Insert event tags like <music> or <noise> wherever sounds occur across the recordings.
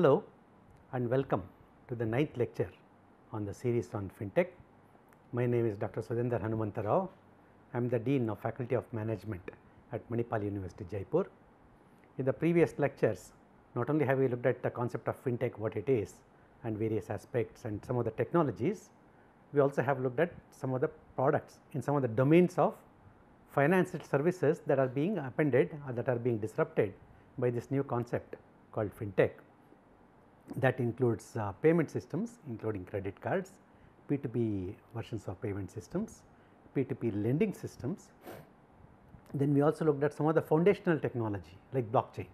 Hello and welcome to the ninth lecture on the series on FinTech. My name is Dr. Sudhender Hanumantarao. I am the Dean of Faculty of Management at Manipal University, Jaipur. In the previous lectures, not only have we looked at the concept of FinTech, what it is and various aspects and some of the technologies, we also have looked at some of the products in some of the domains of financial services that are being appended or that are being disrupted by this new concept called FinTech that includes uh, payment systems including credit cards, P2P versions of payment systems, P2P lending systems. Then we also looked at some of the foundational technology like blockchain.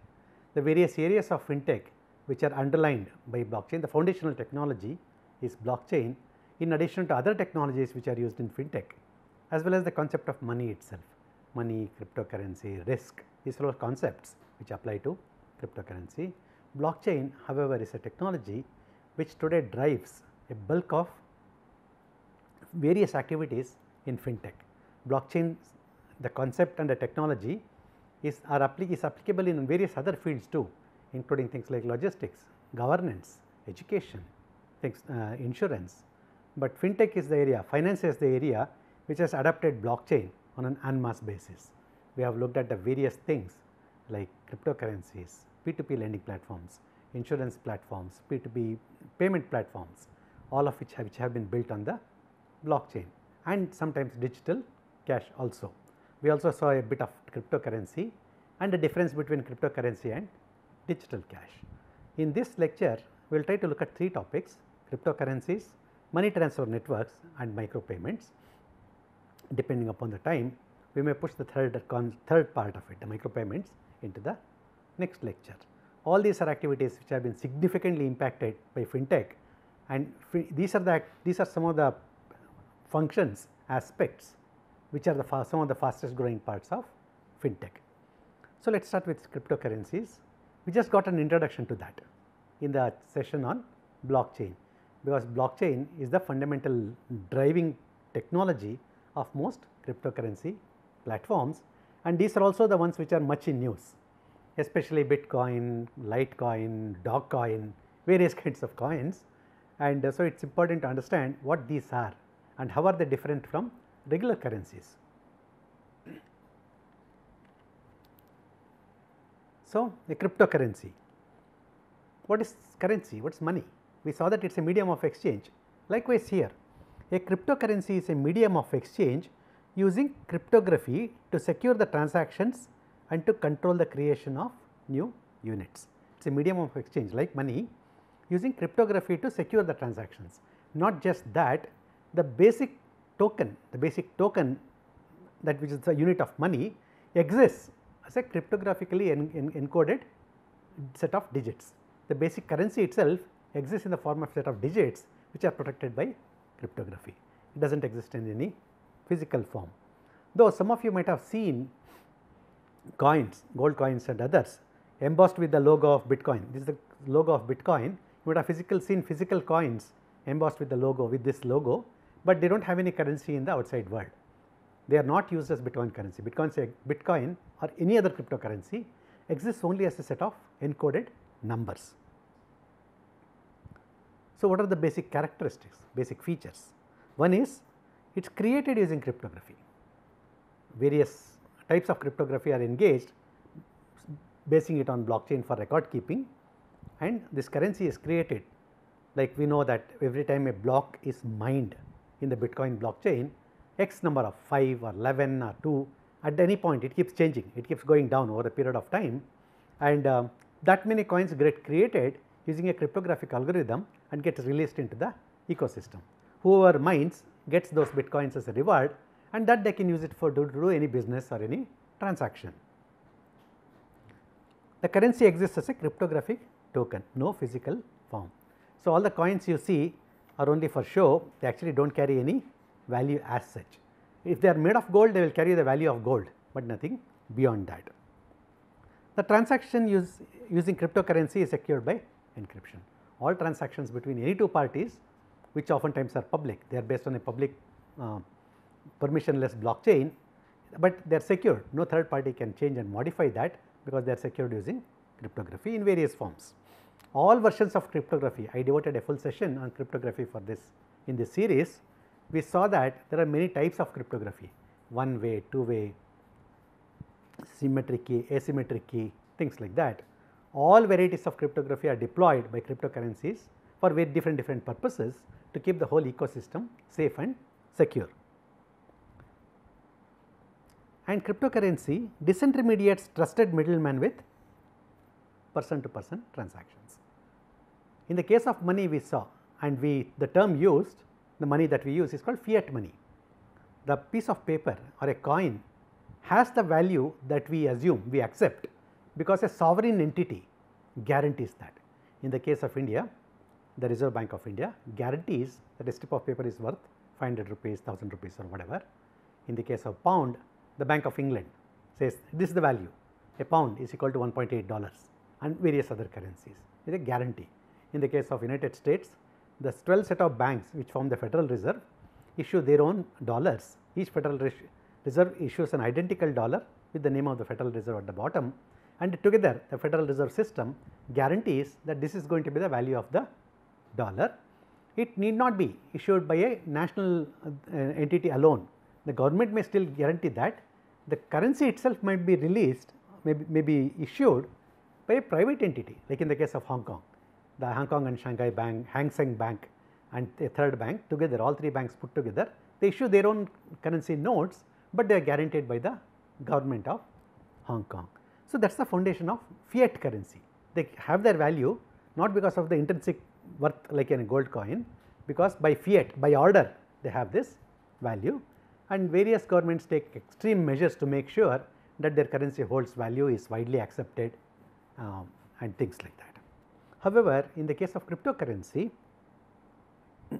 The various areas of fintech which are underlined by blockchain, the foundational technology is blockchain in addition to other technologies which are used in fintech as well as the concept of money itself, money, cryptocurrency, risk, these are all concepts which apply to cryptocurrency. Blockchain however is a technology which today drives a bulk of various activities in fintech. Blockchain the concept and the technology is are appli is applicable in various other fields too including things like logistics, governance, education, things uh, insurance. But fintech is the area, finance is the area which has adopted blockchain on an en masse basis. We have looked at the various things like cryptocurrencies, P2P lending platforms, insurance platforms, P2P payment platforms, all of which have, which have been built on the blockchain and sometimes digital cash also. We also saw a bit of cryptocurrency and the difference between cryptocurrency and digital cash. In this lecture, we will try to look at three topics cryptocurrencies, money transfer networks and micropayments. Depending upon the time, we may push the third, third part of it, the micropayments into the next lecture. All these are activities which have been significantly impacted by fintech and these are the these are some of the functions aspects which are the some of the fastest growing parts of fintech. So, let us start with cryptocurrencies. We just got an introduction to that in the session on blockchain because blockchain is the fundamental driving technology of most cryptocurrency platforms and these are also the ones which are much in use especially Bitcoin, Litecoin, Dogecoin, various <laughs> kinds of coins. And uh, so, it is important to understand what these are and how are they different from regular currencies. <clears throat> So, the cryptocurrency, what is currency, what is money? We saw that it is a medium of exchange. Likewise, here a cryptocurrency is a medium of exchange using cryptography to secure the transactions and to control the creation of new units. It is a medium of exchange like money using cryptography to secure the transactions. Not just that, the basic token, the basic token that which is the unit of money exists as a cryptographically en en encoded set of digits. The basic currency itself exists in the form of set of digits which are protected by cryptography. It does not exist in any physical form. Though some of you might have seen coins, gold coins and others embossed with the logo of Bitcoin. This is the logo of Bitcoin. You would have physical seen physical coins embossed with the logo with this logo, but they do not have any currency in the outside world. They are not used as Bitcoin currency. Bitcoin, Bitcoin or any other cryptocurrency exists only as a set of encoded numbers. So, what are the basic characteristics, basic features? One is it is created using cryptography. Various types of cryptography are engaged basing it on blockchain for record keeping. And this currency is created. Like we know that every time a block is mined in the bitcoin blockchain x number of 5 or 11 or 2 at any point it keeps changing. It keeps going down over a period of time. And uh, that many coins get created using a cryptographic algorithm and gets released into the ecosystem. Whoever mines gets those bitcoins as a reward and that they can use it for to do any business or any transaction. The currency exists as a cryptographic token, no physical form. So, all the coins you see are only for show, they actually do not carry any value as such. If they are made of gold, they will carry the value of gold, but nothing beyond that. The transaction use, using cryptocurrency is secured by encryption. All transactions between any two parties which oftentimes are public, they are based on a public uh, permissionless blockchain, but they are secured. No third party can change and modify that because they are secured using cryptography in various forms. All versions of cryptography, I devoted a full session on cryptography for this in this series. We saw that there are many types of cryptography, one way, two way, symmetric key, asymmetric key, things like that. All varieties of cryptography are deployed by cryptocurrencies for very different different purposes to keep the whole ecosystem safe and secure. And cryptocurrency disintermediates trusted middleman with person to person transactions. In the case of money we saw and we the term used the money that we use is called fiat money. The piece of paper or a coin has the value that we assume we accept because a sovereign entity guarantees that. In the case of India the Reserve Bank of India guarantees that a strip of paper is worth 500 rupees, 1000 rupees or whatever. In the case of pound the Bank of England says this is the value a pound is equal to 1.8 dollars and various other currencies is a guarantee. In the case of United States the 12 set of banks which form the Federal Reserve issue their own dollars each Federal Reserve issues an identical dollar with the name of the Federal Reserve at the bottom and together the Federal Reserve system guarantees that this is going to be the value of the dollar. It need not be issued by a national uh, entity alone. The government may still guarantee that the currency itself might be released, may be, may be issued by a private entity like in the case of Hong Kong. The Hong Kong and Shanghai Bank, Hang Seng Bank and a third bank together all three banks put together they issue their own currency notes, but they are guaranteed by the government of Hong Kong. So, that is the foundation of fiat currency. They have their value not because of the intrinsic worth like in a gold coin, because by fiat by order they have this value and various governments take extreme measures to make sure that their currency holds value is widely accepted um, and things like that. However, in the case of cryptocurrency <coughs>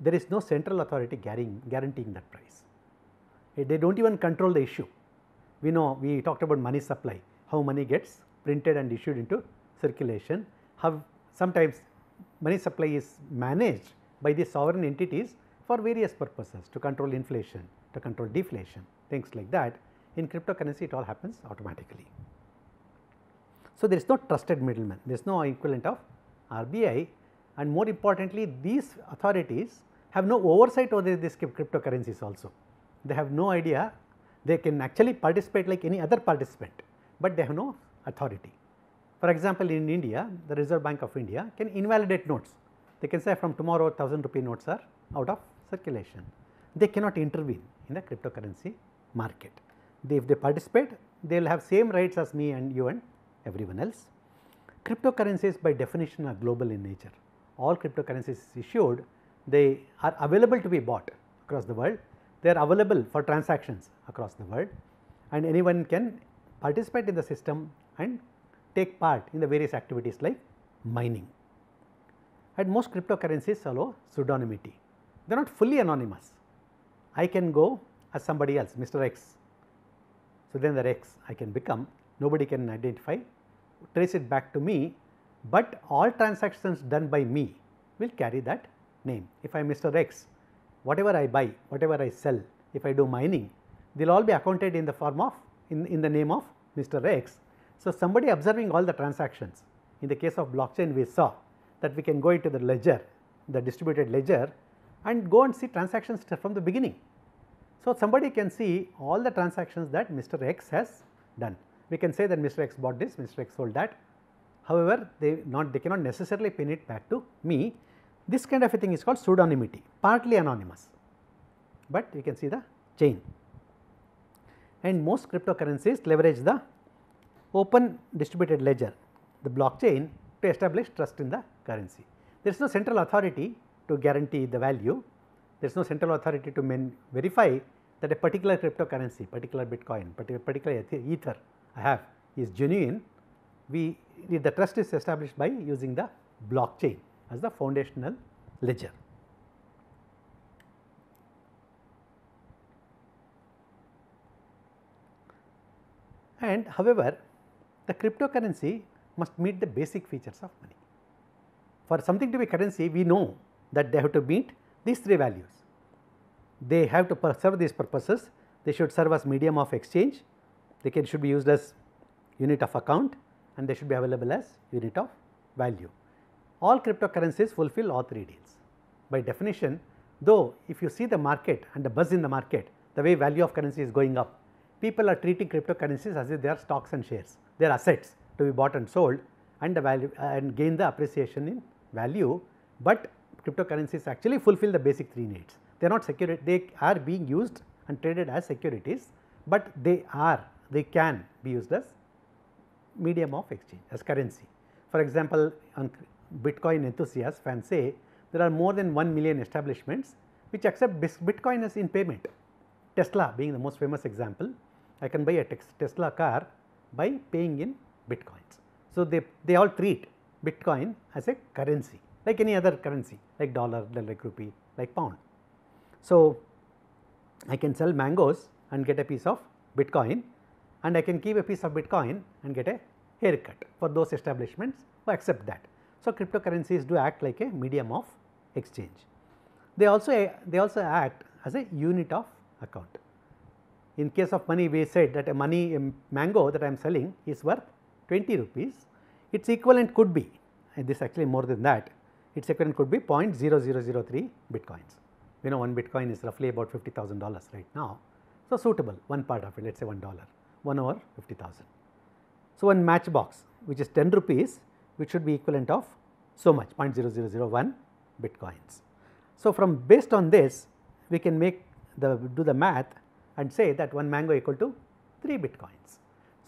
there is no central authority guaranteeing that price. Eh, they do not even control the issue. We know we talked about money supply, how money gets printed and issued into circulation, how sometimes money supply is managed by the sovereign entities for various purposes to control inflation, to control deflation, things like that. In cryptocurrency it all happens automatically. So, there is no trusted middleman, there is no equivalent of RBI and more importantly these authorities have no oversight over these cryptocurrencies also. They have no idea, they can actually participate like any other participant, but they have no authority. For example, in India, the Reserve Bank of India can invalidate notes. They can say from tomorrow 1000 rupee notes are out of circulation. They cannot intervene in the cryptocurrency market. They, if they participate, they will have same rights as me and you and everyone else. Cryptocurrencies by definition are global in nature. All cryptocurrencies issued they are available to be bought across the world, they are available for transactions across the world and anyone can participate in the system and take part in the various activities like mining. And most cryptocurrencies allow pseudonymity, they are not fully anonymous. I can go as somebody else Mr. X, so then the X I can become nobody can identify trace it back to me, but all transactions done by me will carry that name. If I am Mr. X, whatever I buy, whatever I sell, if I do mining, they will all be accounted in the form of in, in the name of Mr. X. So, somebody observing all the transactions in the case of blockchain we saw that we can go into the ledger, the distributed ledger and go and see transactions from the beginning. So, somebody can see all the transactions that Mr. X has done. We can say that Mr. X bought this, Mr. X sold that. However, they not they cannot necessarily pin it back to me this kind of a thing is called pseudonymity, partly anonymous, but you can see the chain. And most cryptocurrencies leverage the open distributed ledger, the blockchain to establish trust in the currency. There is no central authority to guarantee the value, there is no central authority to verify that a particular cryptocurrency, particular Bitcoin, particular, Ether I have is genuine, we the trust is established by using the blockchain as the foundational ledger. And however, the cryptocurrency must meet the basic features of money. For something to be currency, we know that they have to meet these three values. They have to serve these purposes, they should serve as medium of exchange, they can should be used as unit of account and they should be available as unit of value. All cryptocurrencies fulfill all three deals. By definition, though if you see the market and the buzz in the market, the way value of currency is going up, people are treating cryptocurrencies as if they are stocks and shares, they are assets to be bought and sold and the value and gain the appreciation in value, but cryptocurrencies actually fulfill the basic three needs. They are not security, they are being used and traded as securities, but they are, they can be used as medium of exchange as currency. For example, on Bitcoin enthusiasts fans say there are more than 1 million establishments which accept Bitcoin as in payment. Tesla being the most famous example, I can buy a Tesla car by paying in Bitcoins. So, they, they all treat Bitcoin as a currency like any other currency like dollar, like rupee, like pound. So, I can sell mangoes and get a piece of Bitcoin and I can keep a piece of Bitcoin and get a haircut for those establishments who accept that. So, cryptocurrencies do act like a medium of exchange. They also they also act as a unit of account. In case of money we said that a money a mango that I am selling is worth 20 rupees, its equivalent could be and this actually more than that its equivalent could be 0.0003 bitcoins. We know one bitcoin is roughly about $50,000 right now. So, suitable one part of it let us say 1 dollar 1 over 50,000. So, one matchbox which is 10 rupees which should be equivalent of so much 0.0001 bitcoins. So, from based on this we can make the do the math and say that one mango equal to 3 bitcoins.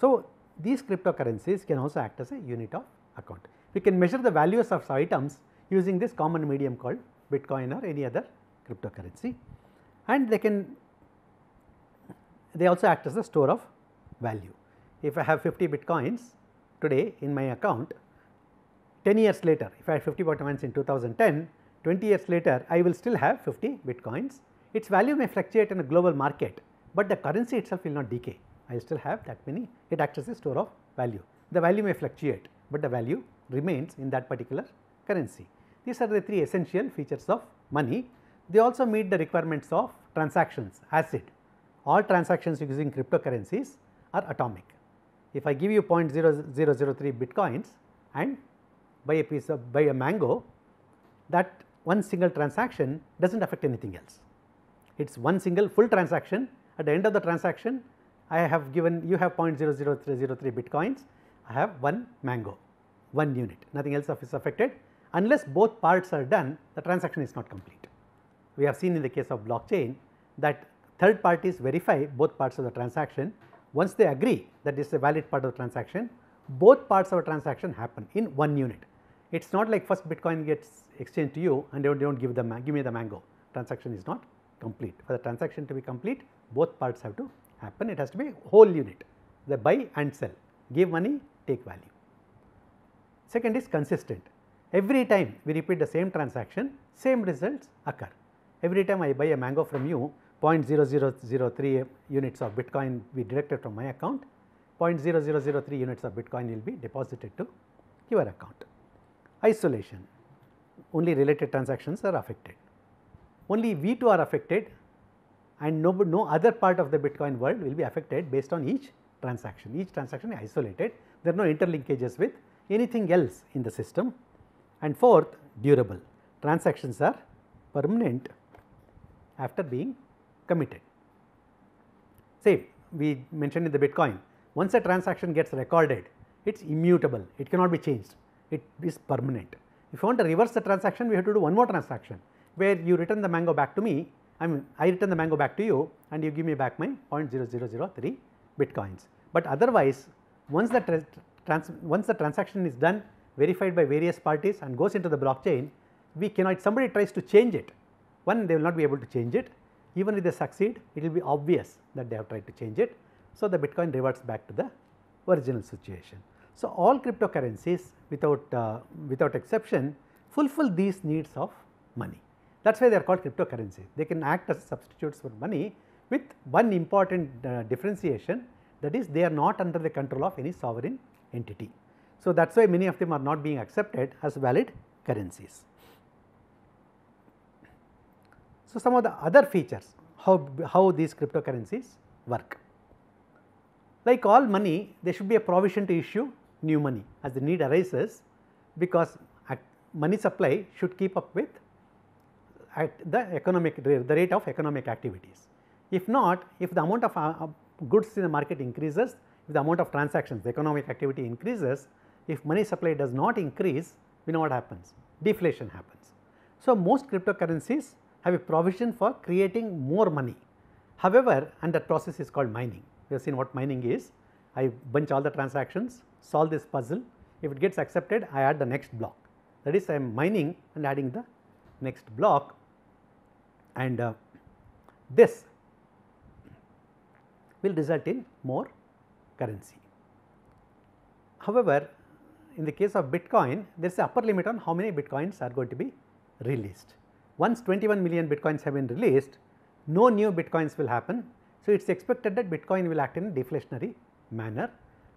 So, these cryptocurrencies can also act as a unit of account. We can measure the values of items using this common medium called bitcoin or any other cryptocurrency and they can they also act as a store of value. If I have 50 bitcoins today in my account, 10 years later, if I had 50 bitcoins in 2010, 20 years later, I will still have 50 bitcoins. Its value may fluctuate in a global market, but the currency itself will not decay. I will still have that many, it acts as a store of value. The value may fluctuate, but the value remains in that particular currency. These are the three essential features of money. They also meet the requirements of transactions, ACID. All transactions using cryptocurrencies are atomic. If I give you 0.0003 bitcoins and buy a piece of buy a mango, that one single transaction does not affect anything else. It is one single full transaction at the end of the transaction I have given you have 0.00303 bitcoins, I have one mango, one unit, nothing else is affected unless both parts are done the transaction is not complete. We have seen in the case of blockchain that third parties verify both parts of the transaction once they agree that this is a valid part of the transaction, both parts of a transaction happen in one unit. It is not like first bitcoin gets exchanged to you and they do not give give me the mango, transaction is not complete. For the transaction to be complete, both parts have to happen, it has to be whole unit, the buy and sell, give money, take value. Second is consistent. Every time we repeat the same transaction, same results occur. Every time I buy a mango from you, 0.0003 units of bitcoin will be deducted from my account, 0.0003 units of bitcoin will be deposited to your account. Isolation, only related transactions are affected. Only V2 are affected and no, no other part of the bitcoin world will be affected based on each transaction. Each transaction is isolated, there are no interlinkages with anything else in the system. And fourth, durable, transactions are permanent after being committed. Same we mentioned in the Bitcoin, once a transaction gets recorded, it is immutable, it cannot be changed, it is permanent. If you want to reverse the transaction, we have to do one more transaction, where you return the mango back to me, I mean I return the mango back to you and you give me back my 0.0003 bitcoins. But otherwise, once the, trans once the transaction is done, verified by various parties and goes into the blockchain, we cannot, somebody tries to change it, one they will not be able to change it even if they succeed it will be obvious that they have tried to change it. So, the bitcoin reverts back to the original situation. So, all cryptocurrencies without uh, without exception fulfill these needs of money. That is why they are called cryptocurrencies. They can act as substitutes for money with one important uh, differentiation that is they are not under the control of any sovereign entity. So, that is why many of them are not being accepted as valid currencies. So, some of the other features how, how these cryptocurrencies work. Like all money there should be a provision to issue new money as the need arises because money supply should keep up with at the economic the rate of economic activities. If not, if the amount of uh, goods in the market increases, if the amount of transactions, the economic activity increases, if money supply does not increase, we know what happens, deflation happens. So, most cryptocurrencies have a provision for creating more money. However, and that process is called mining. We have seen what mining is. I bunch all the transactions, solve this puzzle. If it gets accepted, I add the next block. That is, I am mining and adding the next block and uh, this will result in more currency. However, in the case of Bitcoin, there is a upper limit on how many Bitcoins are going to be released. Once 21 million Bitcoins have been released, no new Bitcoins will happen. So, it is expected that Bitcoin will act in a deflationary manner.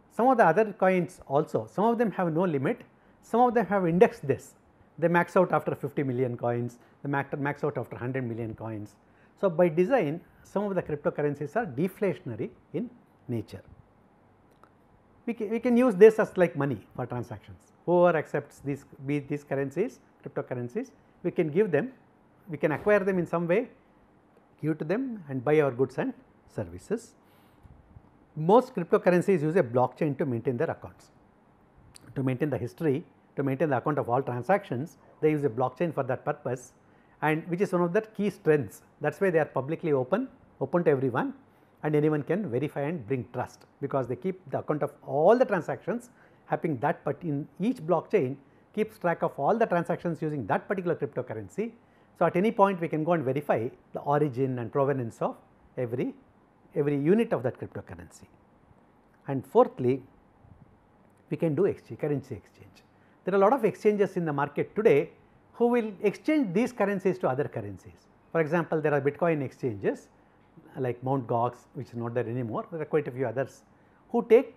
Some of the other coins also, some of them have no limit, some of them have indexed this. They max out after 50 million coins, they max out after 100 million coins. So, by design some of the cryptocurrencies are deflationary in nature. We can, we can use this as like money for transactions. Whoever accepts these, be these currencies, cryptocurrencies, we can give them, we can acquire them in some way, give to them and buy our goods and services. Most cryptocurrencies use a blockchain to maintain their accounts. To maintain the history, to maintain the account of all transactions, they use a blockchain for that purpose and which is one of the key strengths. That is why they are publicly open, open to everyone and anyone can verify and bring trust because they keep the account of all the transactions happening that but in each blockchain keeps track of all the transactions using that particular cryptocurrency. So, at any point we can go and verify the origin and provenance of every, every unit of that cryptocurrency. And fourthly, we can do exchange, currency exchange. There are a lot of exchanges in the market today who will exchange these currencies to other currencies. For example, there are Bitcoin exchanges like Mount Gox which is not there anymore, there are quite a few others who take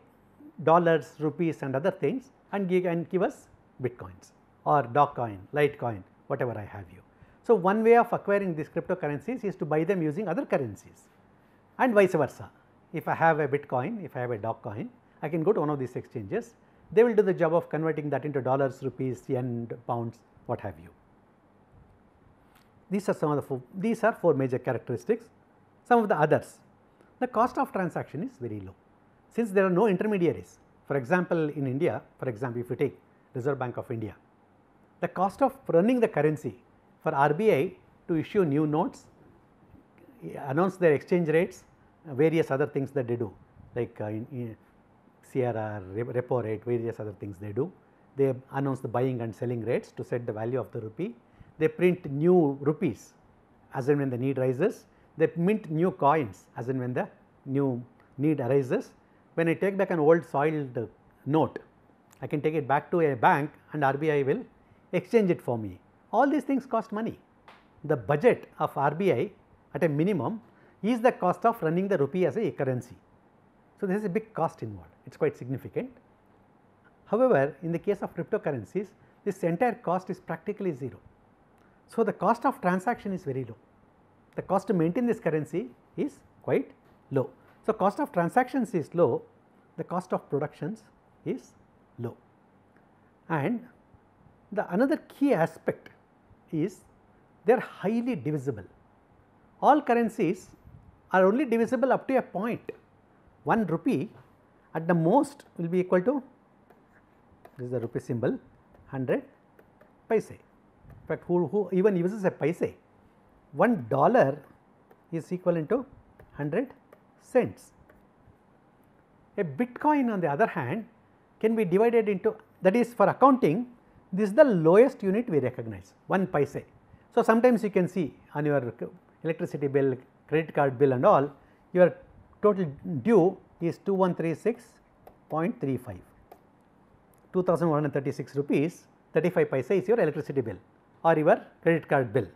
dollars, rupees and other things and give, and give us Bitcoins or Dogecoin, Litecoin, whatever I have you. So, one way of acquiring these cryptocurrencies is to buy them using other currencies and vice versa. If I have a Bitcoin, if I have a Dogecoin, I can go to one of these exchanges, they will do the job of converting that into dollars, rupees, yen, pounds, what have you. These are some of the four, these are four major characteristics. Some of the others, the cost of transaction is very low since there are no intermediaries. For example, in India, for example, if you take Reserve Bank of India, the cost of running the currency for RBI to issue new notes, announce their exchange rates, various other things that they do like uh, in, in CRR, repo rate, various other things they do they announce the buying and selling rates to set the value of the rupee. They print new rupees as and when the need rises. They mint new coins as and when the new need arises. When I take back an old soiled note, I can take it back to a bank and RBI will exchange it for me. All these things cost money. The budget of RBI at a minimum is the cost of running the rupee as a currency. So, this is a big cost involved, it is quite significant. However, in the case of cryptocurrencies this entire cost is practically 0. So, the cost of transaction is very low, the cost to maintain this currency is quite low. So, cost of transactions is low, the cost of productions is low and the another key aspect is they are highly divisible. All currencies are only divisible up to a point 1 rupee at the most will be equal to this is the rupee symbol 100 paise. In fact, who, who even uses a paise, 1 dollar is equivalent to 100 cents. A bitcoin on the other hand can be divided into that is for accounting this is the lowest unit we recognize 1 paise. So, sometimes you can see on your electricity bill, credit card bill and all, your total due is 2136.35. 2136 rupees 35 paisa is your electricity bill or your credit card bill,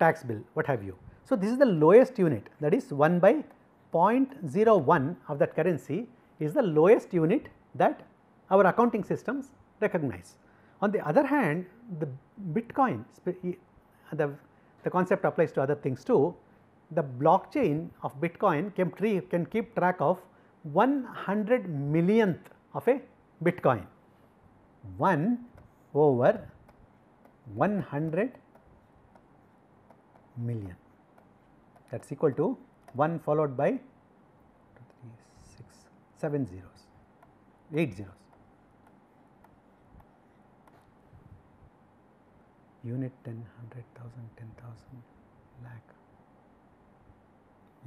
tax bill what have you. So, this is the lowest unit that is 1 by 0.01 of that currency is the lowest unit that our accounting systems recognize. On the other hand, the bitcoin the, the concept applies to other things too. The blockchain of bitcoin can, can keep track of 100 millionth of a bitcoin 1 over 100 million that is equal to 1 followed by 2, 3, 6, 7 zeros, 8 zeros. Unit 10, 100,000, 10,000, lakh,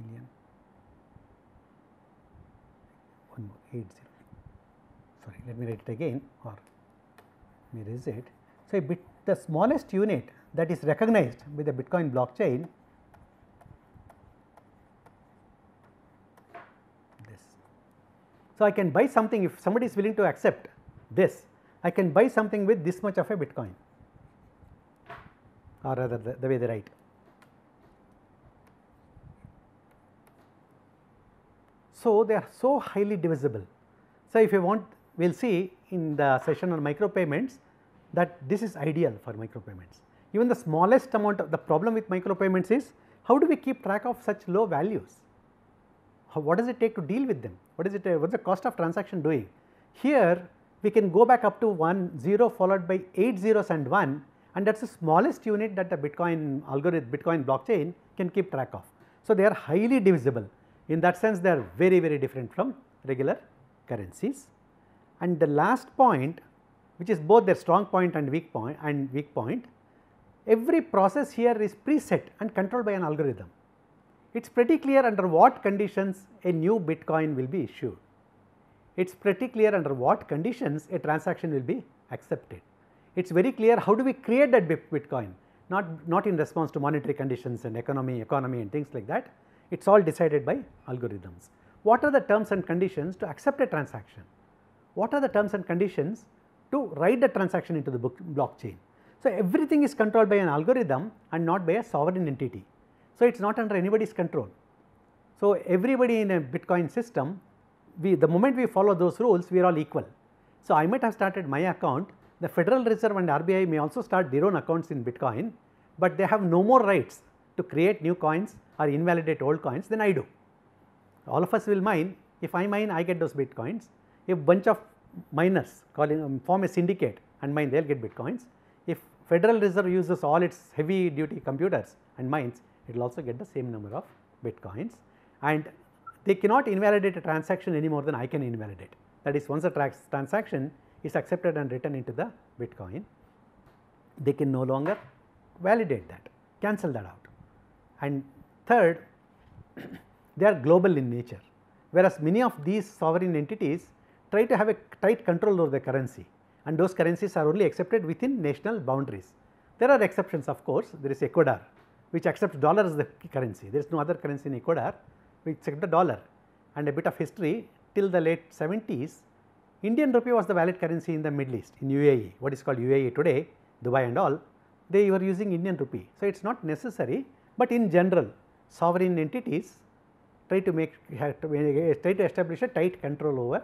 million, 1 more, 8 zeros. Sorry, let me write it again or let me it. So, bit, the smallest unit that is recognized with the Bitcoin blockchain this. So, I can buy something if somebody is willing to accept this, I can buy something with this much of a Bitcoin or rather the, the way they write. So, they are so highly divisible. So, if you want we will see in the session on micropayments that this is ideal for micropayments. Even the smallest amount of the problem with micropayments is how do we keep track of such low values? How, what does it take to deal with them? What is it, uh, what is the cost of transaction doing? Here we can go back up to 1 0 followed by 8 zeros and 1 and that is the smallest unit that the Bitcoin algorithm, Bitcoin blockchain can keep track of. So, they are highly divisible in that sense they are very very different from regular currencies. And the last point which is both their strong point and weak point and weak point, every process here is preset and controlled by an algorithm. It is pretty clear under what conditions a new bitcoin will be issued. It is pretty clear under what conditions a transaction will be accepted. It is very clear how do we create that bitcoin not, not in response to monetary conditions and economy, economy and things like that. It is all decided by algorithms. What are the terms and conditions to accept a transaction? What are the terms and conditions to write the transaction into the blockchain. So, everything is controlled by an algorithm and not by a sovereign entity. So, it is not under anybody's control. So, everybody in a Bitcoin system, we the moment we follow those rules, we are all equal. So, I might have started my account, the Federal Reserve and RBI may also start their own accounts in Bitcoin, but they have no more rights to create new coins or invalidate old coins than I do. All of us will mine, if I mine I get those Bitcoins, if a bunch of miners um, form a syndicate and mine they will get bitcoins. Federal Reserve uses all its heavy duty computers and mines it will also get the same number of bitcoins and they cannot invalidate a transaction any more than I can invalidate. That is once a trans transaction is accepted and written into the bitcoin they can no longer validate that cancel that out. And third <coughs> they are global in nature whereas many of these sovereign entities try to have a tight control over the currency and those currencies are only accepted within national boundaries. There are exceptions of course, there is Ecuador which accepts dollar as the currency, there is no other currency in Ecuador which accepts the dollar and a bit of history till the late 70s Indian rupee was the valid currency in the Middle East in UAE, what is called UAE today, Dubai and all, they were using Indian rupee. So, it is not necessary, but in general sovereign entities try to make try to establish a tight control over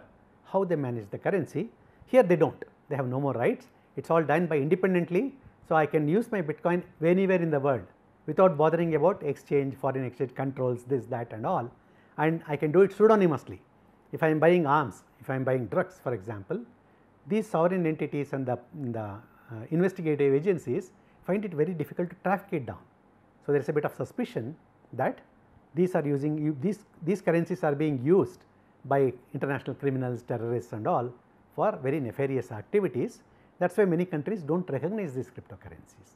how they manage the currency. Here they do not, they have no more rights, it is all done by independently. So, I can use my bitcoin anywhere in the world without bothering about exchange, foreign exchange controls, this, that and all and I can do it pseudonymously. If I am buying arms, if I am buying drugs for example, these sovereign entities and the, the uh, investigative agencies find it very difficult to track it down. So, there is a bit of suspicion that these are using these, these currencies are being used by international criminals, terrorists and all for very nefarious activities. That is why many countries do not recognize these cryptocurrencies.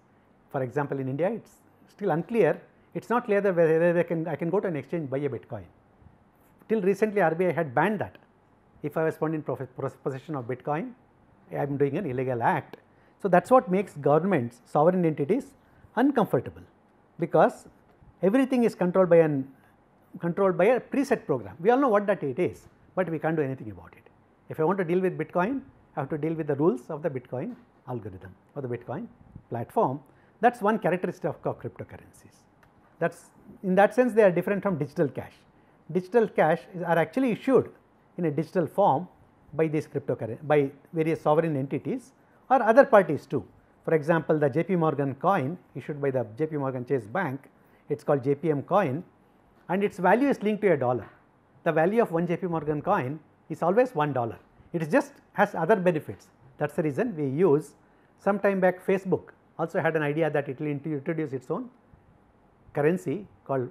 For example, in India it is still unclear, it is not clear that whether they can, I can go to an exchange buy a bitcoin. Till recently RBI had banned that. If I was found in possession of bitcoin, I am doing an illegal act. So, that is what makes governments, sovereign entities uncomfortable because everything is controlled by an controlled by a preset program. We all know what that it is, but we can't do anything about it. If I want to deal with Bitcoin, I have to deal with the rules of the Bitcoin algorithm or the Bitcoin platform. That is one characteristic of, cryptocurrencies. That is in that sense they are different from digital cash. Digital cash is, are actually issued in a digital form by these cryptocurrency by various sovereign entities or other parties too. For example, the JP Morgan coin issued by the JP Morgan Chase Bank, it is called JPM coin and its value is linked to a dollar. The value of one JP Morgan coin is always 1 dollar. It just has other benefits. That is the reason we use some time back Facebook also had an idea that it will introduce its own currency called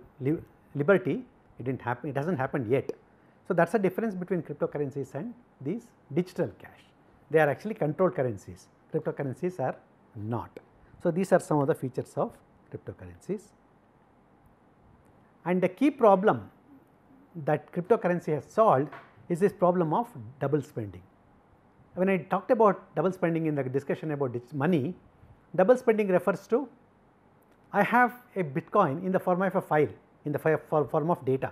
Liberty. It did not happen, it has not happened yet. So, that is the difference between cryptocurrencies and these digital cash. They are actually controlled currencies, cryptocurrencies are not. So, these are some of the features of cryptocurrencies. And the key problem that cryptocurrency has solved is this problem of double spending. When I talked about double spending in the discussion about money, double spending refers to I have a bitcoin in the form of a file in the form of data.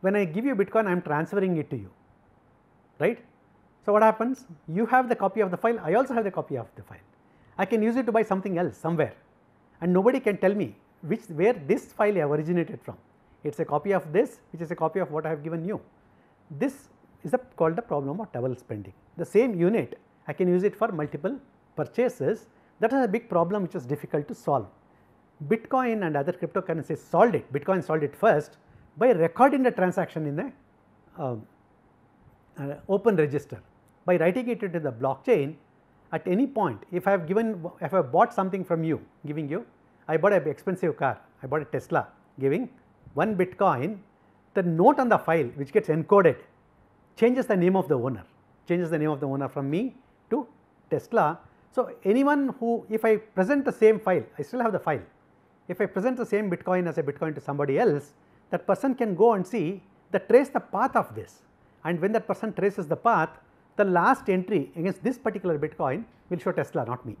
When I give you bitcoin I am transferring it to you right. So, what happens you have the copy of the file I also have the copy of the file. I can use it to buy something else somewhere and nobody can tell me which where this file originated from. It is a copy of this which is a copy of what I have given you. This is a, called the problem of double spending. The same unit I can use it for multiple purchases that is a big problem which is difficult to solve. Bitcoin and other cryptocurrencies solved it, Bitcoin solved it first by recording the transaction in a uh, uh, open register. By writing it into the blockchain at any point if I have given if I have bought something from you giving you I bought an expensive car, I bought a Tesla giving 1 bitcoin the note on the file which gets encoded changes the name of the owner, changes the name of the owner from me to Tesla. So, anyone who if I present the same file, I still have the file. If I present the same bitcoin as a bitcoin to somebody else, that person can go and see the trace the path of this and when that person traces the path, the last entry against this particular bitcoin will show Tesla not me.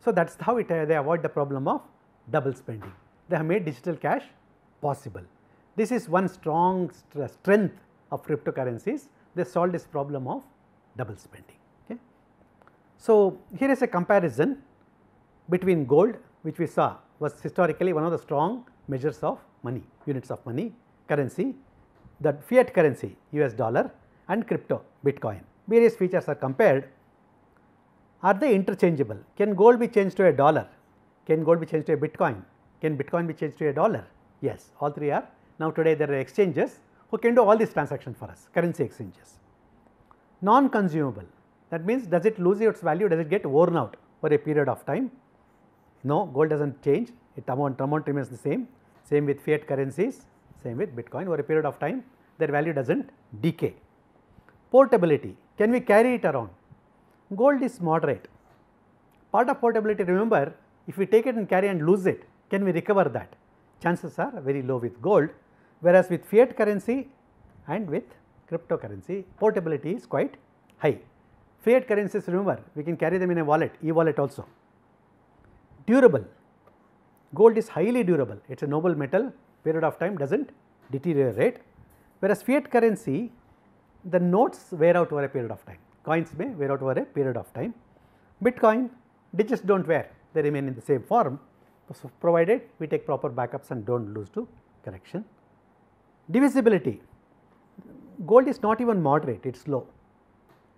So, that is how it, uh, they avoid the problem of double spending. They have made digital cash possible. This is one strong strength of cryptocurrencies, they solve this problem of double spending. Okay. So, here is a comparison between gold which we saw was historically one of the strong measures of money, units of money, currency, the fiat currency US dollar and crypto Bitcoin. Various features are compared. Are they interchangeable? Can gold be changed to a dollar? Can gold be changed to a Bitcoin? Can Bitcoin be changed to a dollar? Yes, all three are. Now today there are exchanges who can do all these transactions for us, currency exchanges. Non-consumable, that means does it lose its value, does it get worn out for a period of time? No, gold does not change, it amount, amount remains the same, same with fiat currencies, same with Bitcoin over a period of time, their value does not decay. Portability, can we carry it around? Gold is moderate. Part of portability remember if we take it and carry and lose it, can we recover that? Chances are very low with gold, whereas with fiat currency and with cryptocurrency portability is quite high. Fiat currencies remember we can carry them in a wallet, e-wallet also. Durable, gold is highly durable, it is a noble metal period of time does not deteriorate, whereas fiat currency the notes wear out over a period of time, coins may wear out over a period of time. Bitcoin digits do not wear, they remain in the same form, so provided we take proper backups and do not lose to correction. Divisibility, gold is not even moderate, it is low.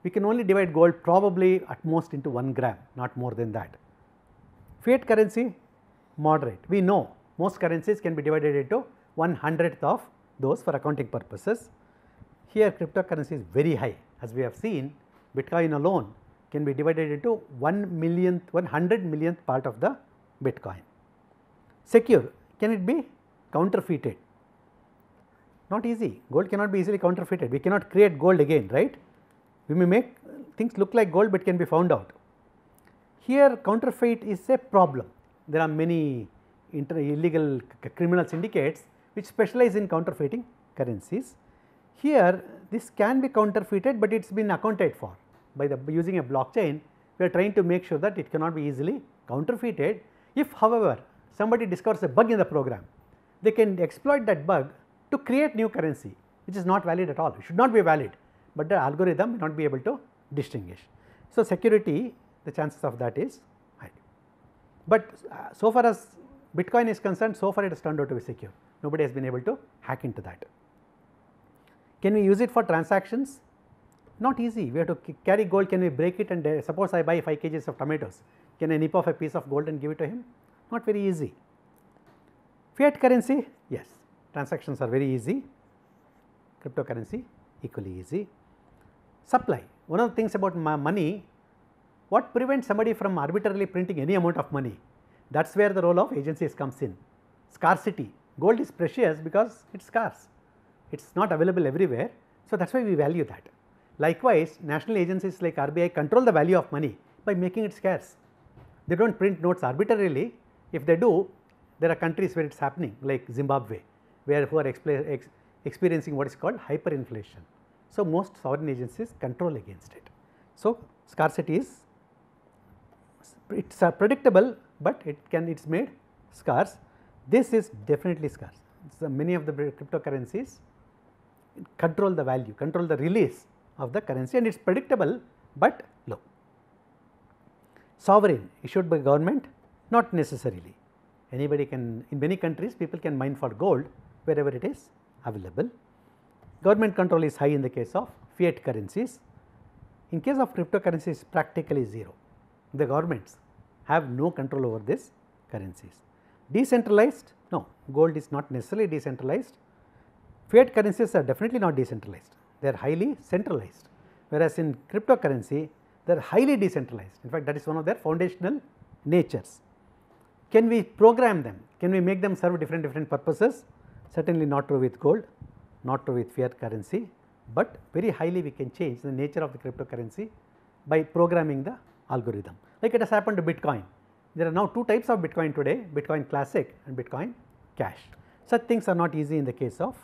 We can only divide gold probably at most into 1 gram, not more than that. Fiat currency moderate, we know most currencies can be divided into 1 hundredth of those for accounting purposes. Here cryptocurrency is very high as we have seen bitcoin alone can be divided into 1 millionth 100 millionth part of the bitcoin. Secure can it be counterfeited not easy. Gold cannot be easily counterfeited. We cannot create gold again, right? We may make things look like gold, but can be found out. Here counterfeit is a problem. There are many illegal criminal syndicates which specialize in counterfeiting currencies. Here this can be counterfeited, but it has been accounted for by the using a blockchain. We are trying to make sure that it cannot be easily counterfeited. If however, somebody discovers a bug in the program they can exploit that bug to create new currency which is not valid at all, it should not be valid, but the algorithm may not be able to distinguish. So, security the chances of that is high. But uh, so far as Bitcoin is concerned, so far it has turned out to be secure, nobody has been able to hack into that. Can we use it for transactions? Not easy, we have to carry gold, can we break it and uh, suppose I buy 5 kgs of tomatoes, can I nip off a piece of gold and give it to him? Not very easy. Fiat currency, yes, transactions are very easy, cryptocurrency equally easy. Supply, one of the things about money, what prevents somebody from arbitrarily printing any amount of money? That is where the role of agencies comes in. Scarcity, gold is precious because it is scarce, it is not available everywhere. So, that is why we value that. Likewise, national agencies like RBI control the value of money by making it scarce. They do not print notes arbitrarily. If they do, there are countries where it is happening like Zimbabwe, where who are ex experiencing what is called hyperinflation. So, most sovereign agencies control against it. So, scarcity is it is uh, predictable, but it can it is made scarce. This is definitely scarce. So, many of the cryptocurrencies control the value, control the release of the currency and it is predictable, but low. Sovereign issued by government not necessarily anybody can in many countries people can mine for gold wherever it is available. Government control is high in the case of fiat currencies. In case of cryptocurrencies practically 0, the governments have no control over these currencies. Decentralized no gold is not necessarily decentralized, fiat currencies are definitely not decentralized they are highly centralized whereas in cryptocurrency they are highly decentralized in fact that is one of their foundational natures. Can we program them? Can we make them serve different different purposes? Certainly not true with gold, not true with fiat currency, but very highly we can change the nature of the cryptocurrency by programming the algorithm. Like it has happened to Bitcoin. There are now two types of Bitcoin today, Bitcoin Classic and Bitcoin Cash. Such things are not easy in the case of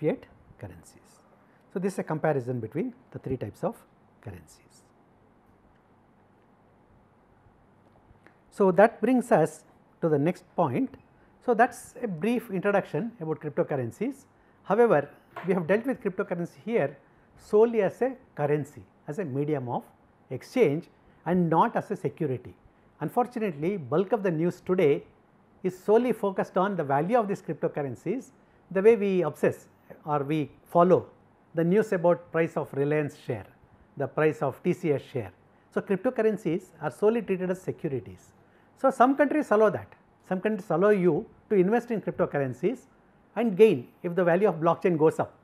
fiat currencies. So, this is a comparison between the three types of currencies. So, that brings us to the next point. So, that is a brief introduction about cryptocurrencies. However, we have dealt with cryptocurrency here solely as a currency, as a medium of exchange and not as a security. Unfortunately, bulk of the news today is solely focused on the value of these cryptocurrencies, the way we obsess or we follow the news about price of Reliance share, the price of TCS share. So, cryptocurrencies are solely treated as securities. So, some countries allow that, some countries allow you to invest in cryptocurrencies and gain if the value of blockchain goes up.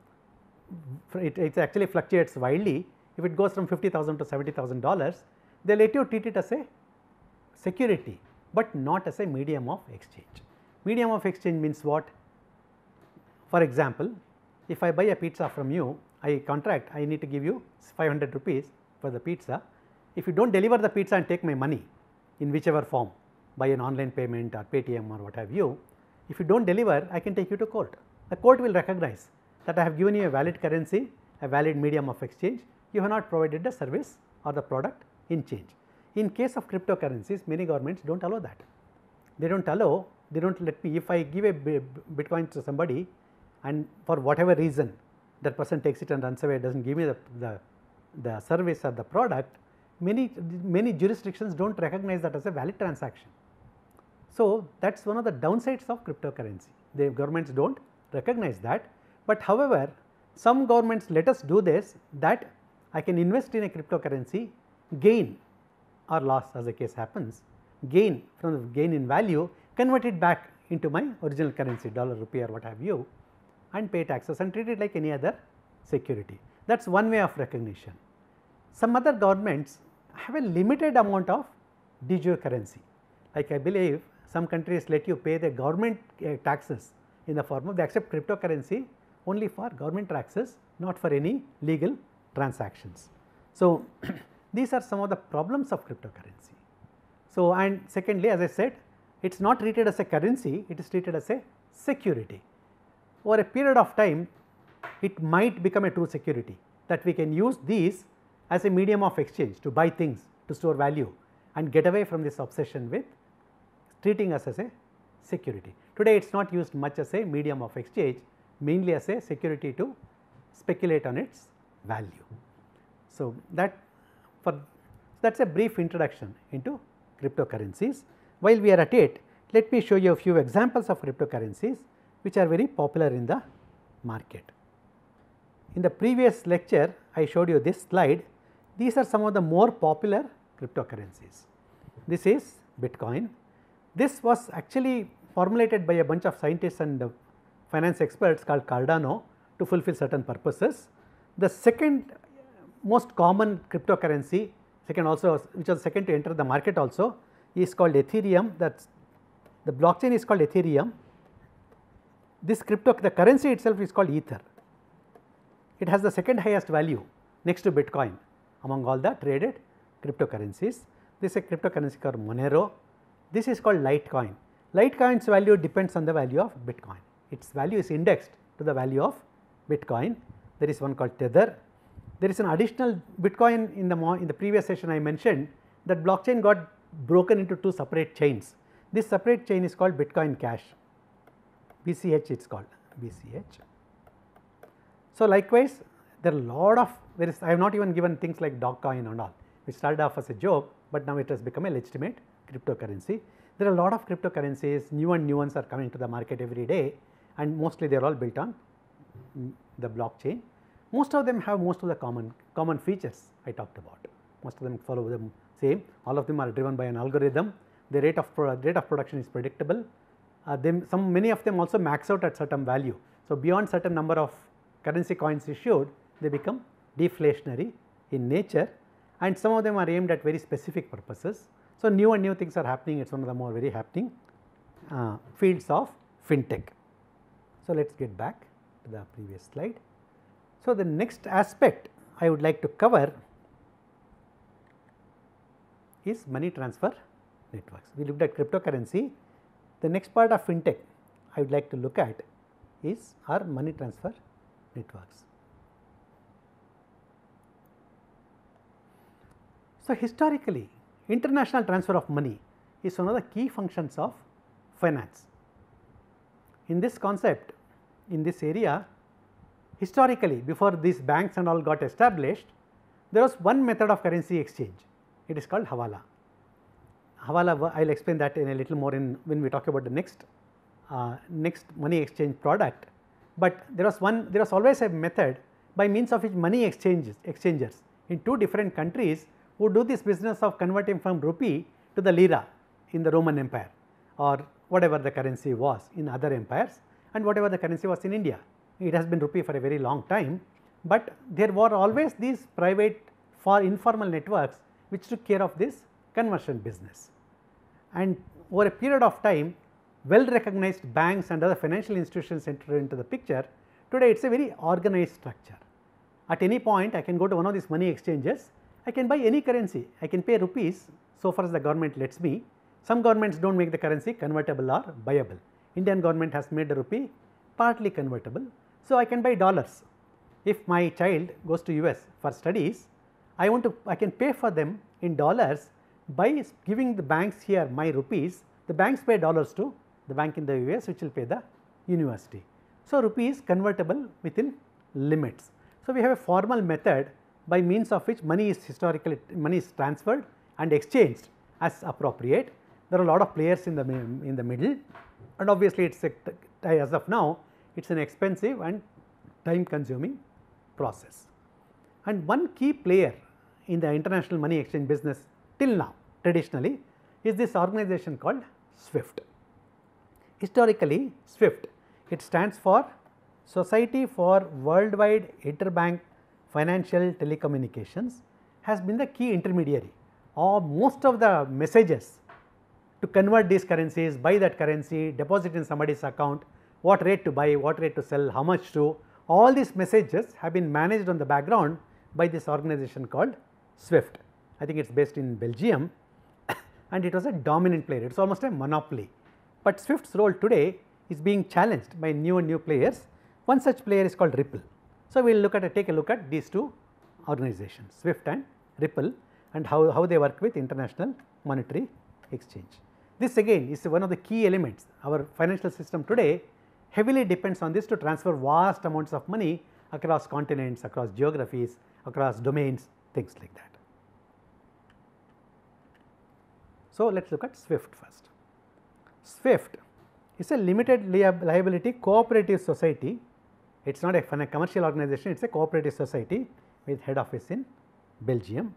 It, it actually fluctuates wildly. If it goes from 50,000 to 70,000 dollars, they let you treat it as a security, but not as a medium of exchange. Medium of exchange means what? For example, if I buy a pizza from you, I contract, I need to give you 500 rupees for the pizza. If you do not deliver the pizza and take my money in whichever form, by an online payment or Paytm or what have you, if you do not deliver, I can take you to court. The court will recognize that I have given you a valid currency, a valid medium of exchange, you have not provided the service or the product in change. In case of cryptocurrencies, many governments do not allow that. They do not allow, they do not let me, if I give a bitcoin to somebody and for whatever reason that person takes it and runs away does not give me the, the, the service or the product, many, many jurisdictions do not recognize that as a valid transaction. So, that is one of the downsides of cryptocurrency, the governments do not recognize that, but however, some governments let us do this that I can invest in a cryptocurrency, gain or loss as the case happens, gain from the gain in value, convert it back into my original currency dollar, rupee or what have you and pay taxes and treat it like any other security. That is one way of recognition. Some other governments have a limited amount of jure currency. Like I believe some countries let you pay the government uh, taxes in the form of they accept cryptocurrency only for government taxes not for any legal transactions. So, <clears throat> these are some of the problems of cryptocurrency. So, and secondly as I said it is not treated as a currency, it is treated as a security over a period of time it might become a true security that we can use these as a medium of exchange to buy things to store value and get away from this obsession with treating us as a security. Today it is not used much as a medium of exchange mainly as a security to speculate on its value. So, that for that is a brief introduction into cryptocurrencies. While we are at it, let me show you a few examples of cryptocurrencies which are very popular in the market. In the previous lecture, I showed you this slide. These are some of the more popular cryptocurrencies. This is Bitcoin. This was actually formulated by a bunch of scientists and uh, finance experts called Cardano to fulfill certain purposes. The second most common cryptocurrency, second also which was second to enter the market also is called Ethereum that the blockchain is called Ethereum. This crypto the currency itself is called Ether. It has the second highest value next to Bitcoin among all the traded cryptocurrencies. This is a cryptocurrency called Monero. This is called Litecoin. Litecoin's value depends on the value of Bitcoin. Its value is indexed to the value of Bitcoin. There is one called Tether. There is an additional Bitcoin in the in the previous session I mentioned that blockchain got broken into two separate chains. This separate chain is called Bitcoin Cash, BCH it is called BCH. So, likewise there are a lot of there is I have not even given things like Dogecoin and all which started off as a joke, but now it has become a legitimate cryptocurrency. There are a lot of cryptocurrencies new and new ones are coming to the market every day and mostly they are all built on the blockchain. Most of them have most of the common common features I talked about. Most of them follow the same all of them are driven by an algorithm the rate of rate of production is predictable. Uh, them some many of them also max out at certain value. So, beyond certain number of currency coins issued they become deflationary in nature and some of them are aimed at very specific purposes. So, new and new things are happening it is one of the more very happening uh, fields of fintech. So, let us get back to the previous slide. So, the next aspect I would like to cover is money transfer networks. We looked at cryptocurrency. The next part of fintech I would like to look at is our money transfer networks. So, historically international transfer of money is one of the key functions of finance. In this concept in this area historically before these banks and all got established there was one method of currency exchange it is called hawala. Hawala I will explain that in a little more in when we talk about the next uh, next money exchange product, but there was one there was always a method by means of which money exchanges exchangers in two different countries would do this business of converting from rupee to the lira in the Roman empire or whatever the currency was in other empires and whatever the currency was in India. It has been rupee for a very long time, but there were always these private for informal networks which took care of this conversion business and over a period of time well recognized banks and other financial institutions entered into the picture. Today it is a very organized structure. At any point I can go to one of these money exchanges, I can buy any currency, I can pay rupees so far as the government lets me. Some governments do not make the currency convertible or buyable. Indian government has made the rupee partly convertible. So, I can buy dollars. If my child goes to US for studies, I want to I can pay for them in dollars by giving the banks here my rupees, the banks pay dollars to the bank in the US which will pay the university. So, rupee is convertible within limits. So, we have a formal method by means of which money is historically money is transferred and exchanged as appropriate. There are a lot of players in the in the middle and obviously it is as of now it is an expensive and time consuming process. And one key player in the international money exchange business till now traditionally is this organization called SWIFT. Historically SWIFT it stands for Society for Worldwide Interbank Financial Telecommunications has been the key intermediary or most of the messages to convert these currencies, buy that currency, deposit in somebody's account, what rate to buy, what rate to sell, how much to, all these messages have been managed on the background by this organization called SWIFT. I think it is based in Belgium <coughs> and it was a dominant player, it is almost a monopoly. But Swift's role today is being challenged by new and new players. One such player is called Ripple. So, we will look at a, take a look at these two organizations Swift and Ripple and how, how they work with international monetary exchange. This again is one of the key elements. Our financial system today heavily depends on this to transfer vast amounts of money across continents, across geographies, across domains, things like that. So, let us look at SWIFT first. SWIFT is a limited liability cooperative society. It is not a commercial organization, it is a cooperative society with head office in Belgium.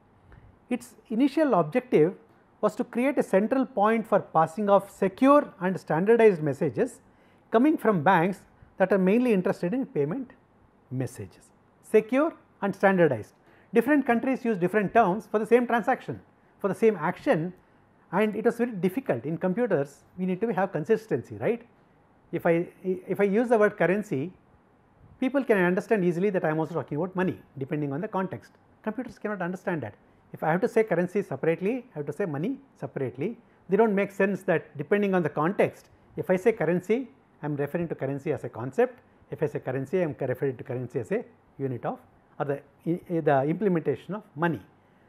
Its initial objective was to create a central point for passing of secure and standardized messages coming from banks that are mainly interested in payment messages. Secure and standardized. Different countries use different terms for the same transaction, for the same action and it was very difficult in computers we need to have consistency right. If I if I use the word currency people can understand easily that I am also talking about money depending on the context. Computers cannot understand that. If I have to say currency separately I have to say money separately they do not make sense that depending on the context if I say currency I am referring to currency as a concept if I say currency I am referring to currency as a unit of or the, the implementation of money.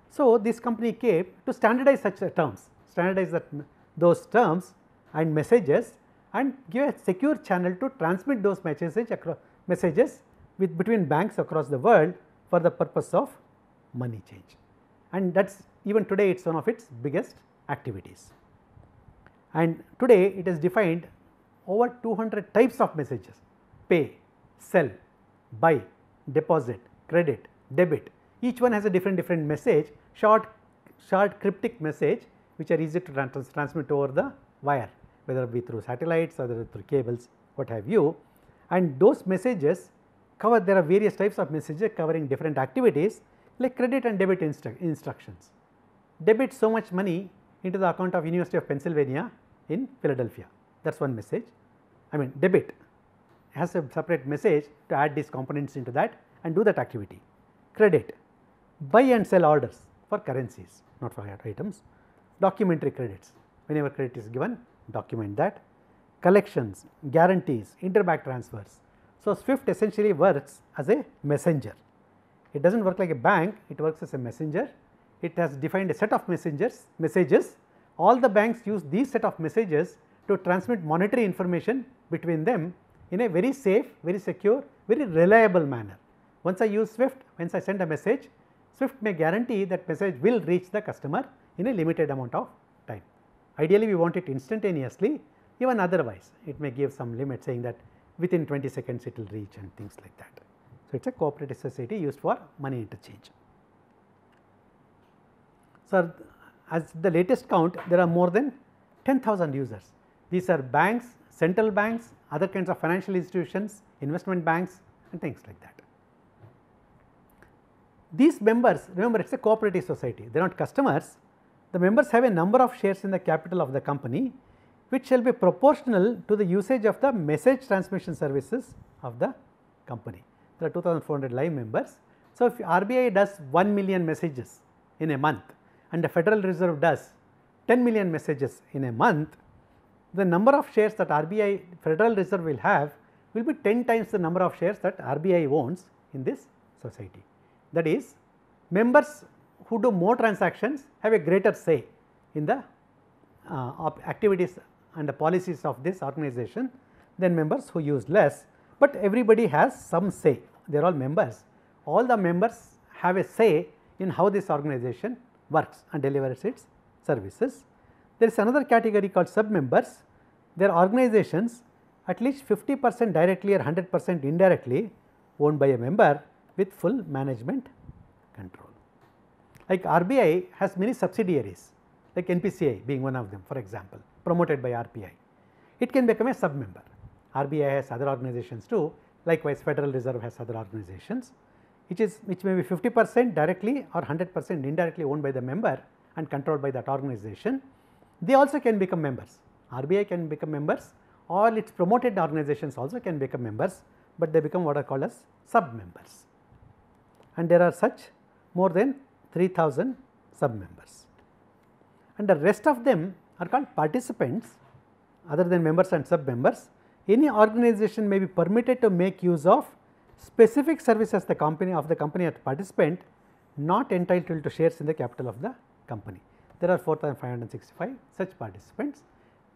So, this company came to standardize such terms standardize that those terms and messages and give a secure channel to transmit those messages across messages with between banks across the world for the purpose of money change. And that is even today it is one of its biggest activities. And today it has defined over 200 types of messages. Pay, sell, buy, deposit, credit, debit. Each one has a different different message short short cryptic message which are easy to trans transmit over the wire whether it be through satellites or through cables what have you and those messages cover there are various types of messages covering different activities like credit and debit instru instructions. Debit so much money into the account of University of Pennsylvania in Philadelphia that is one message. I mean debit has a separate message to add these components into that and do that activity. Credit buy and sell orders for currencies not for items documentary credits whenever credit is given document that collections guarantees interbank transfers. So, SWIFT essentially works as a messenger it does not work like a bank it works as a messenger it has defined a set of messengers messages all the banks use these set of messages to transmit monetary information between them in a very safe very secure very reliable manner. Once I use SWIFT once I send a message SWIFT may guarantee that message will reach the customer in a limited amount of time. Ideally, we want it instantaneously even otherwise it may give some limit saying that within 20 seconds it will reach and things like that. So, it is a cooperative society used for money interchange. So, as the latest count there are more than 10,000 users. These are banks, central banks, other kinds of financial institutions, investment banks and things like that. These members remember it is a cooperative society they are not customers the members have a number of shares in the capital of the company which shall be proportional to the usage of the message transmission services of the company. There are 2400 live members. So, if RBI does 1 million messages in a month and the Federal Reserve does 10 million messages in a month, the number of shares that RBI Federal Reserve will have will be 10 times the number of shares that RBI owns in this society. That is members who do more transactions have a greater say in the uh, activities and the policies of this organization than members who use less, but everybody has some say they are all members. All the members have a say in how this organization works and delivers its services. There is another category called sub members, they are organizations at least 50 percent directly or 100 percent indirectly owned by a member with full management control. Like RBI has many subsidiaries like NPCI being one of them for example promoted by RBI. It can become a sub member. RBI has other organizations too likewise Federal Reserve has other organizations which is which may be 50 percent directly or 100 percent indirectly owned by the member and controlled by that organization. They also can become members. RBI can become members all its promoted organizations also can become members, but they become what are called as sub members. And there are such more than 3000 sub members and the rest of them are called participants other than members and sub members. Any organization may be permitted to make use of specific services the company of the company as participant not entitled to shares in the capital of the company. There are 4565 such participants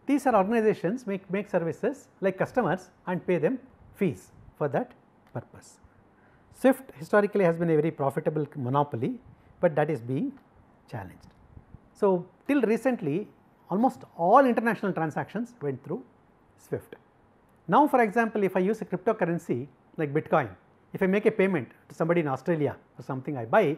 These are organizations make, make services like customers and pay them fees for that purpose. SWIFT historically has been a very profitable monopoly, but that is being challenged. So, till recently almost all international transactions went through SWIFT. Now for example, if I use a cryptocurrency like Bitcoin, if I make a payment to somebody in Australia for something I buy,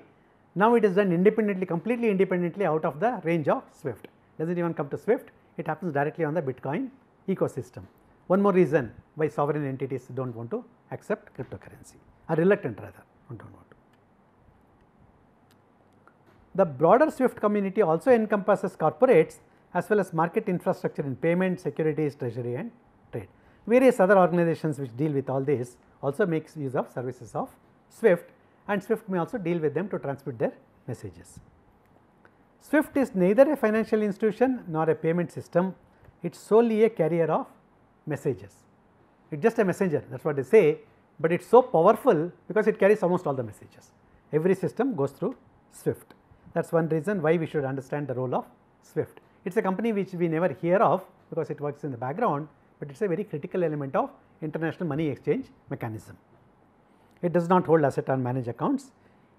now it is done independently, completely independently out of the range of SWIFT. Does not even come to SWIFT, it happens directly on the Bitcoin ecosystem. One more reason why sovereign entities do not want to accept cryptocurrency, are reluctant rather, do not want to. The broader SWIFT community also encompasses corporates as well as market infrastructure in payment, securities, treasury and trade. Various other organizations which deal with all this also makes use of services of SWIFT and SWIFT may also deal with them to transmit their messages. SWIFT is neither a financial institution nor a payment system, it is solely a carrier of messages. It is just a messenger that is what they say, but it is so powerful because it carries almost all the messages. Every system goes through SWIFT. That is one reason why we should understand the role of SWIFT. It is a company which we never hear of because it works in the background, but it is a very critical element of international money exchange mechanism. It does not hold asset or manage accounts.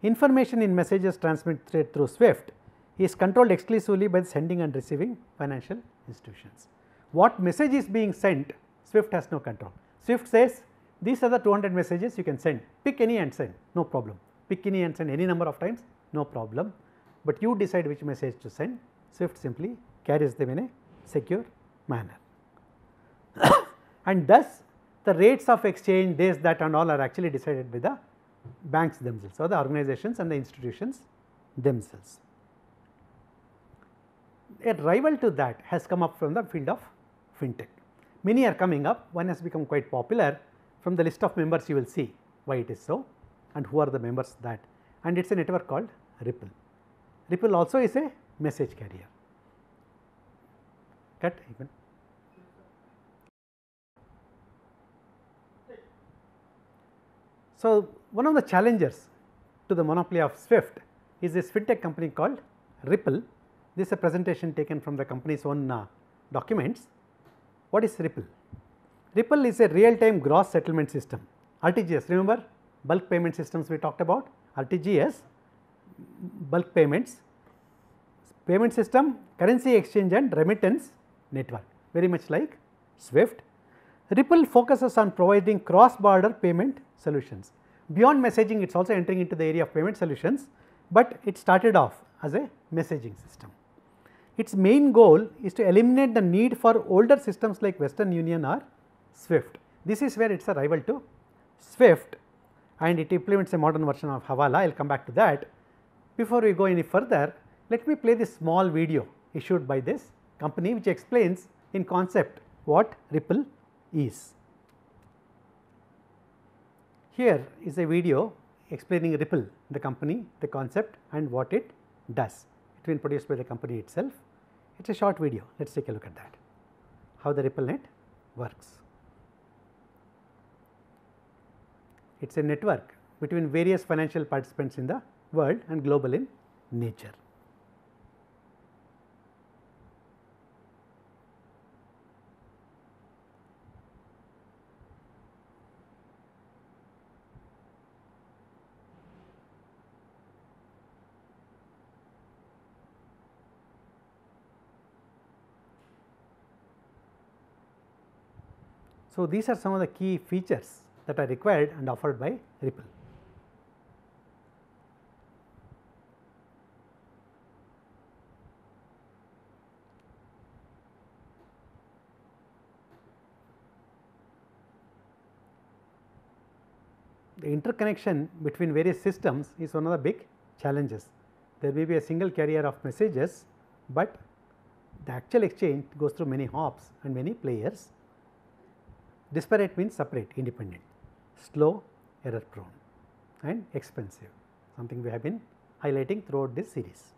Information in messages transmitted through SWIFT is controlled exclusively by the sending and receiving financial institutions. What message is being sent, SWIFT has no control. SWIFT says these are the 200 messages you can send, pick any and send, no problem. Pick any and send any number of times, no problem. But you decide which message to send, SWIFT simply carries them in a secure manner. <coughs> and thus the rates of exchange, this, that and all are actually decided by the banks themselves or the organizations and the institutions themselves. A rival to that has come up from the field of fintech. Many are coming up, one has become quite popular from the list of members you will see why it is so and who are the members that and it is a network called Ripple. Ripple also is a message carrier. Cut even. So, one of the challengers to the monopoly of SWIFT is this fintech company called Ripple. This is a presentation taken from the company's own uh, documents. What is Ripple? Ripple is a real time gross settlement system. RTGS, remember bulk payment systems we talked about? RTGS, bulk payments, payment system, currency exchange and remittance network, very much like SWIFT. Ripple focuses on providing cross border payment solutions. Beyond messaging, it is also entering into the area of payment solutions, but it started off as a messaging system. Its main goal is to eliminate the need for older systems like Western Union or SWIFT. This is where it is a rival to SWIFT and it implements a modern version of Hawala. I will come back to that. Before we go any further, let me play this small video issued by this company which explains in concept what Ripple is. Here is a video explaining Ripple, the company, the concept and what it does. It has been produced by the company itself. It is a short video. Let us take a look at that, how the ripple RippleNet works. It is a network between various financial participants in the world and global in nature. So, these are some of the key features that are required and offered by Ripple. The interconnection between various systems is one of the big challenges. There may be a single carrier of messages, but the actual exchange goes through many hops and many players Disparate means separate, independent, slow, error prone and expensive, something we have been highlighting throughout this series.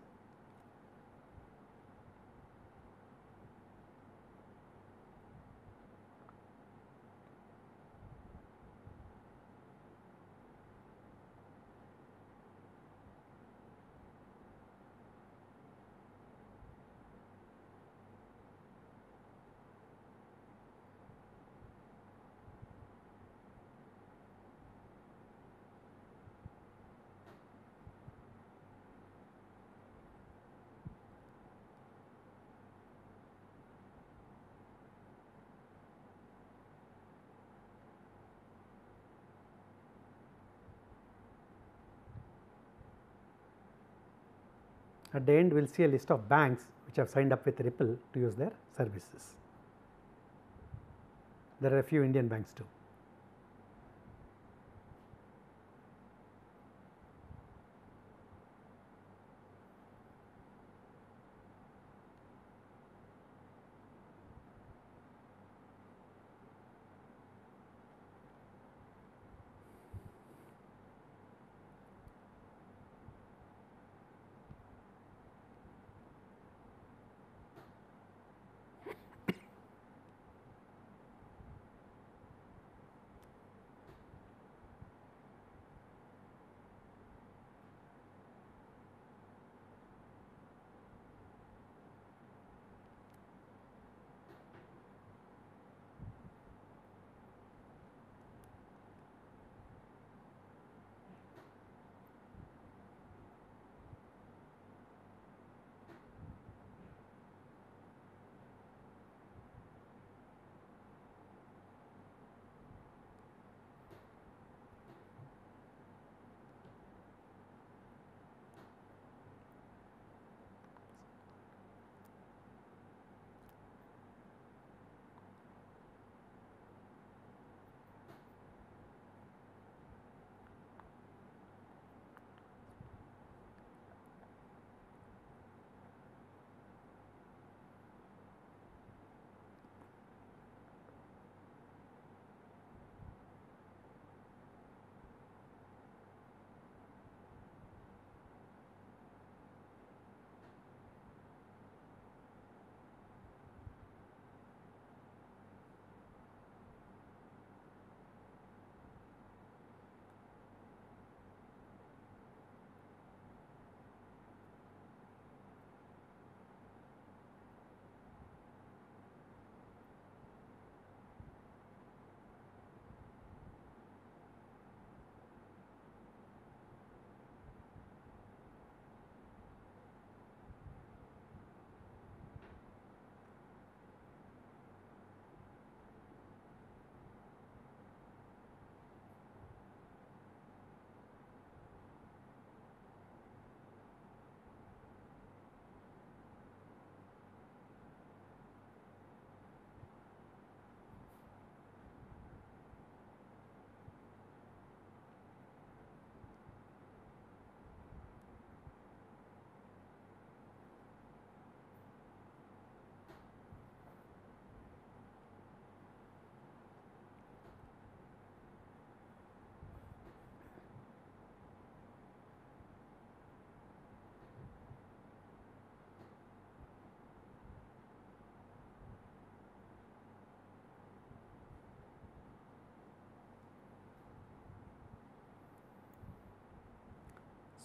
At the end we will see a list of banks which have signed up with Ripple to use their services. There are a few Indian banks too.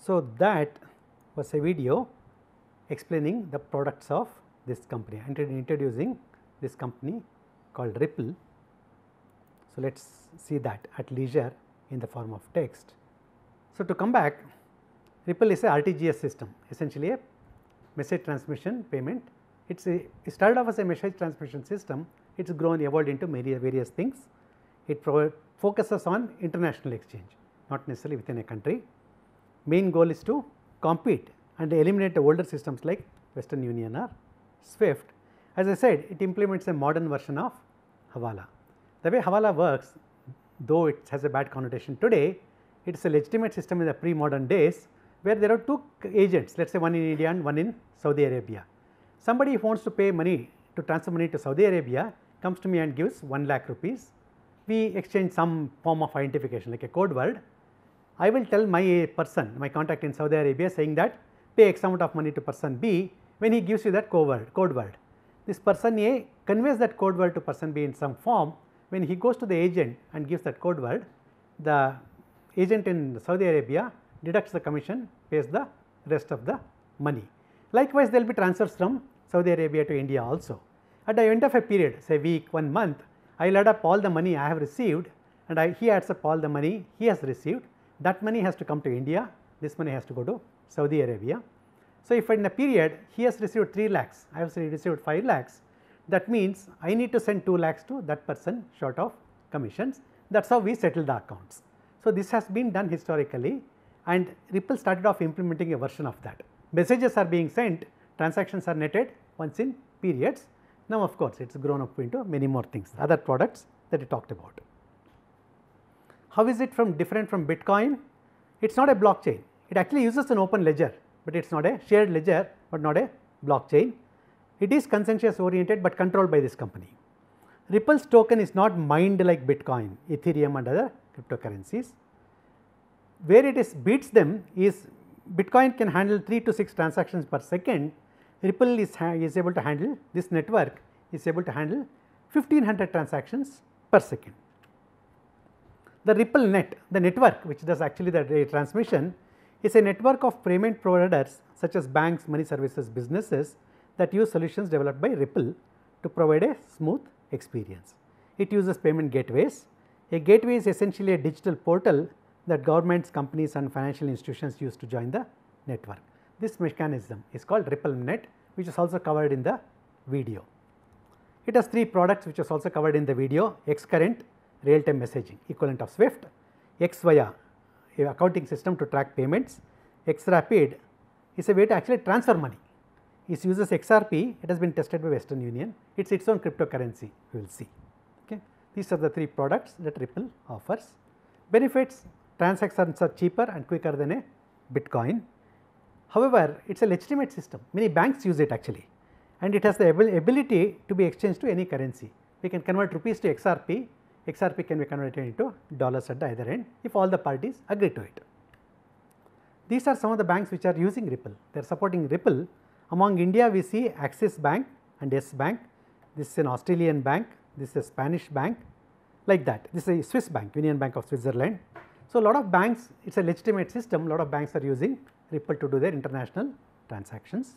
So, that was a video explaining the products of this company and introducing this company called Ripple. So, let us see that at leisure in the form of text. So, to come back Ripple is a RTGS system essentially a message transmission payment. It is a it started off as a message transmission system, it has grown evolved into many various things. It focuses on international exchange not necessarily within a country main goal is to compete and eliminate the older systems like Western Union or SWIFT. As I said it implements a modern version of Hawala. The way Hawala works though it has a bad connotation today, it is a legitimate system in the pre-modern days where there are two agents let us say one in India and one in Saudi Arabia. Somebody who wants to pay money to transfer money to Saudi Arabia comes to me and gives 1 lakh rupees. We exchange some form of identification like a code word I will tell my person, my contact in Saudi Arabia saying that pay x amount of money to person B when he gives you that code word, code word. This person A conveys that code word to person B in some form. When he goes to the agent and gives that code word, the agent in Saudi Arabia deducts the commission, pays the rest of the money. Likewise, there will be transfers from Saudi Arabia to India also. At the end of a period, say week, one month, I will add up all the money I have received and I, he adds up all the money he has received that money has to come to India, this money has to go to Saudi Arabia. So, if in a period he has received 3 lakhs, I have received 5 lakhs, that means I need to send 2 lakhs to that person short of commissions. That is how we settle the accounts. So, this has been done historically and Ripple started off implementing a version of that. messages are being sent, transactions are netted once in periods. Now, of course, it is grown up into many more things, other products that we talked about. How is it from different from Bitcoin? It is not a blockchain. It actually uses an open ledger, but it is not a shared ledger, but not a blockchain. It is consensus oriented, but controlled by this company. Ripple's token is not mined like Bitcoin, Ethereum and other cryptocurrencies. Where it is beats them is Bitcoin can handle 3 to 6 transactions per second, Ripple is, is able to handle this network is able to handle 1500 transactions per second. The RippleNet, the network which does actually the transmission is a network of payment providers such as banks, money services, businesses that use solutions developed by Ripple to provide a smooth experience. It uses payment gateways. A gateway is essentially a digital portal that governments, companies and financial institutions use to join the network. This mechanism is called RippleNet which is also covered in the video. It has three products which is also covered in the video X current real time messaging equivalent of Swift, xVia a uh, accounting system to track payments, xRapid is a way to actually transfer money. It uses XRP, it has been tested by Western Union, it is its own cryptocurrency, we will see. Okay. These are the three products that Ripple offers. Benefits, transactions are cheaper and quicker than a Bitcoin. However, it is a legitimate system, many banks use it actually and it has the ability to be exchanged to any currency. We can convert rupees to XRP XRP can be converted into dollars at the either end if all the parties agree to it. These are some of the banks which are using Ripple, they are supporting Ripple. Among India we see Axis Bank and Yes Bank, this is an Australian bank, this is a Spanish bank like that, this is a Swiss bank, Union Bank of Switzerland. So, a lot of banks, it is a legitimate system, a lot of banks are using Ripple to do their international transactions.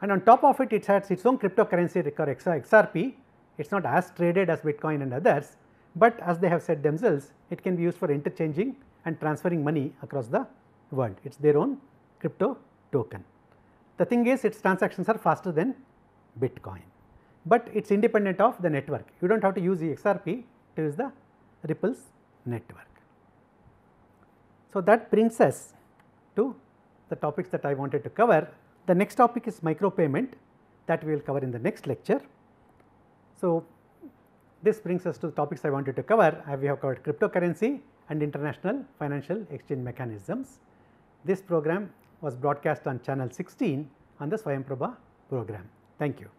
And on top of it, it has its own cryptocurrency XRP it is not as traded as Bitcoin and others, but as they have said themselves it can be used for interchanging and transferring money across the world. It is their own crypto token. The thing is its transactions are faster than Bitcoin, but it is independent of the network. You do not have to use the XRP to use the Ripple's network. So, that brings us to the topics that I wanted to cover. The next topic is micropayment that we will cover in the next lecture. So, this brings us to the topics I wanted to cover. Uh, we have covered cryptocurrency and international financial exchange mechanisms. This program was broadcast on channel 16 on the Swayamprabha program. Thank you.